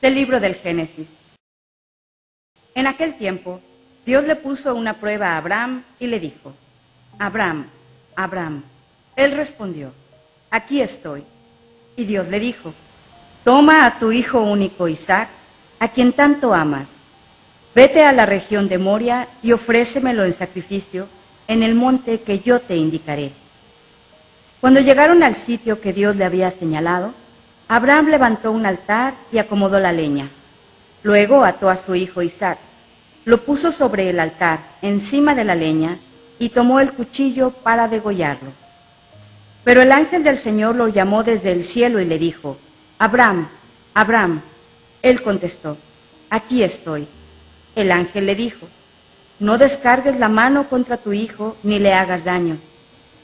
Del libro del Génesis. En aquel tiempo, Dios le puso una prueba a Abraham y le dijo, Abraham, Abraham. Él respondió, aquí estoy. Y Dios le dijo, toma a tu hijo único Isaac, a quien tanto amas. Vete a la región de Moria y ofrécemelo en sacrificio en el monte que yo te indicaré. Cuando llegaron al sitio que Dios le había señalado, Abraham levantó un altar y acomodó la leña. Luego ató a su hijo Isaac, lo puso sobre el altar, encima de la leña, y tomó el cuchillo para degollarlo. Pero el ángel del Señor lo llamó desde el cielo y le dijo, Abraham, Abraham. Él contestó, aquí estoy. El ángel le dijo, no descargues la mano contra tu hijo ni le hagas daño.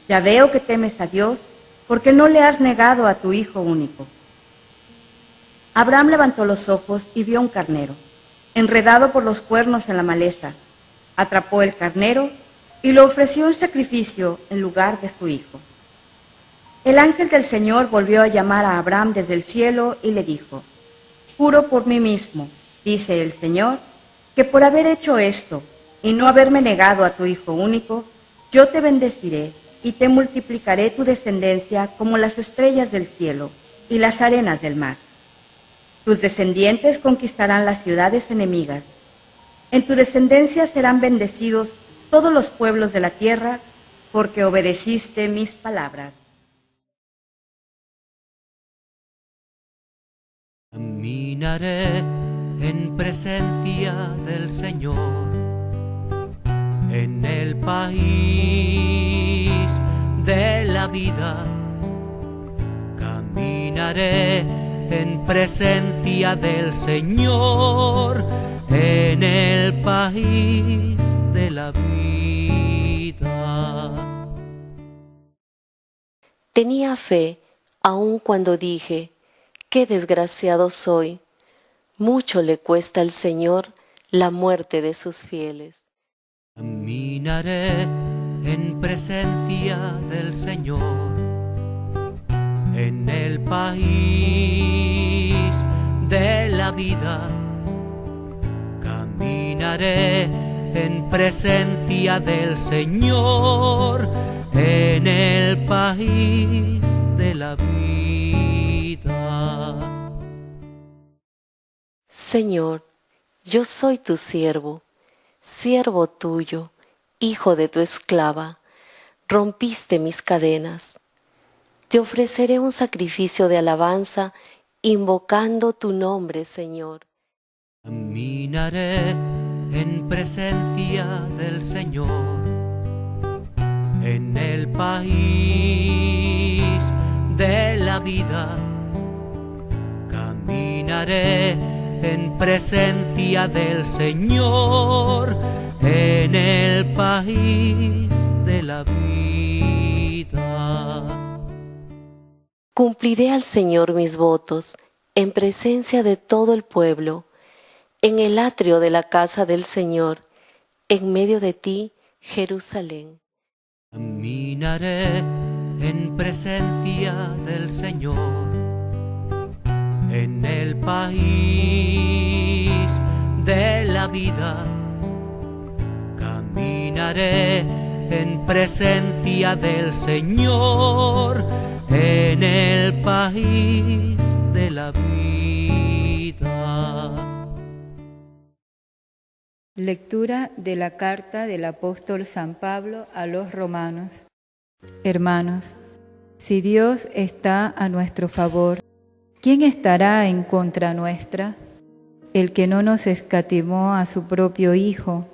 Ya veo que temes a Dios porque no le has negado a tu hijo único. Abraham levantó los ojos y vio un carnero, enredado por los cuernos en la maleza. Atrapó el carnero y lo ofreció en sacrificio en lugar de su hijo. El ángel del Señor volvió a llamar a Abraham desde el cielo y le dijo, Juro por mí mismo, dice el Señor, que por haber hecho esto y no haberme negado a tu hijo único, yo te bendeciré y te multiplicaré tu descendencia como las estrellas del cielo y las arenas del mar. Tus descendientes conquistarán las ciudades enemigas. En tu descendencia serán bendecidos todos los pueblos de la tierra, porque obedeciste mis palabras. Caminaré en presencia del Señor, en el país de la vida. Caminaré en presencia del Señor, en el país de la vida. Tenía fe aun cuando dije, qué desgraciado soy. Mucho le cuesta al Señor la muerte de sus fieles. Caminaré en presencia del Señor en el país de la vida. Caminaré en presencia del Señor en el país de la vida. Señor, yo soy tu siervo, siervo tuyo, hijo de tu esclava. Rompiste mis cadenas te ofreceré un sacrificio de alabanza, invocando tu nombre, Señor. Caminaré en presencia del Señor, en el país de la vida. Caminaré en presencia del Señor, en el país de la vida. Cumpliré al Señor mis votos en presencia de todo el pueblo, en el atrio de la casa del Señor, en medio de ti, Jerusalén. Caminaré en presencia del Señor, en el país de la vida. Caminaré en presencia del Señor en el país de la vida. Lectura de la carta del apóstol San Pablo a los romanos. Hermanos, si Dios está a nuestro favor, ¿quién estará en contra nuestra? El que no nos escatimó a su propio Hijo,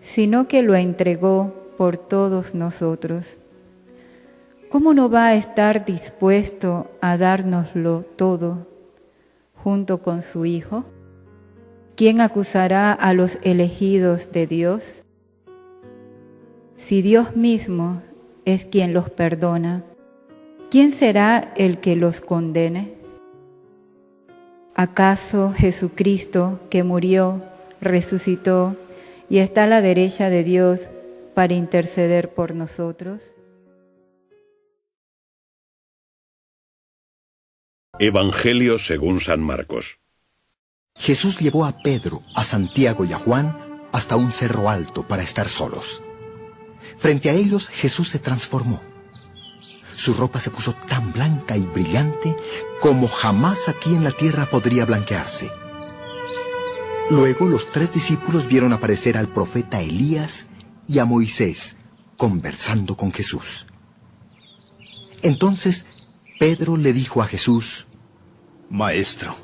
sino que lo entregó por todos nosotros ¿cómo no va a estar dispuesto a dárnoslo todo junto con su Hijo? ¿Quién acusará a los elegidos de Dios? Si Dios mismo es quien los perdona, ¿quién será el que los condene? ¿Acaso Jesucristo, que murió, resucitó y está a la derecha de Dios para interceder por nosotros? Evangelio según San Marcos. Jesús llevó a Pedro, a Santiago y a Juan hasta un cerro alto para estar solos. Frente a ellos Jesús se transformó. Su ropa se puso tan blanca y brillante como jamás aquí en la tierra podría blanquearse. Luego los tres discípulos vieron aparecer al profeta Elías y a Moisés conversando con Jesús. Entonces Pedro le dijo a Jesús, Maestro,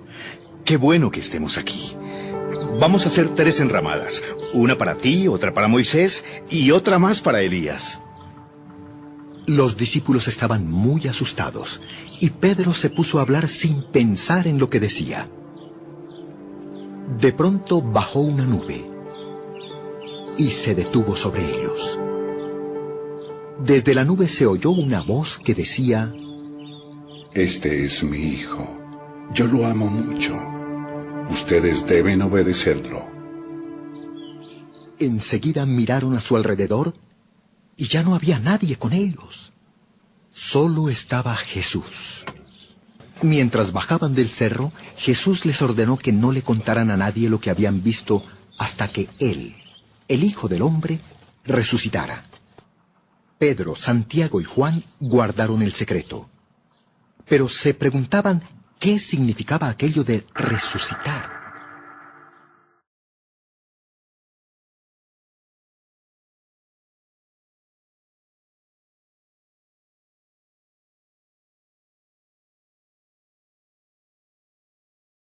qué bueno que estemos aquí. Vamos a hacer tres enramadas, una para ti, otra para Moisés y otra más para Elías. Los discípulos estaban muy asustados y Pedro se puso a hablar sin pensar en lo que decía. De pronto bajó una nube y se detuvo sobre ellos. Desde la nube se oyó una voz que decía, Este es mi hijo, yo lo amo mucho, ustedes deben obedecerlo. Enseguida miraron a su alrededor y ya no había nadie con ellos. Solo estaba Jesús. Mientras bajaban del cerro, Jesús les ordenó que no le contaran a nadie lo que habían visto hasta que Él, el Hijo del Hombre, resucitara. Pedro, Santiago y Juan guardaron el secreto. Pero se preguntaban qué significaba aquello de resucitar.